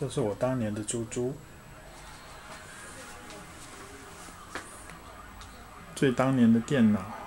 这是我当年的猪猪。最当年的电脑。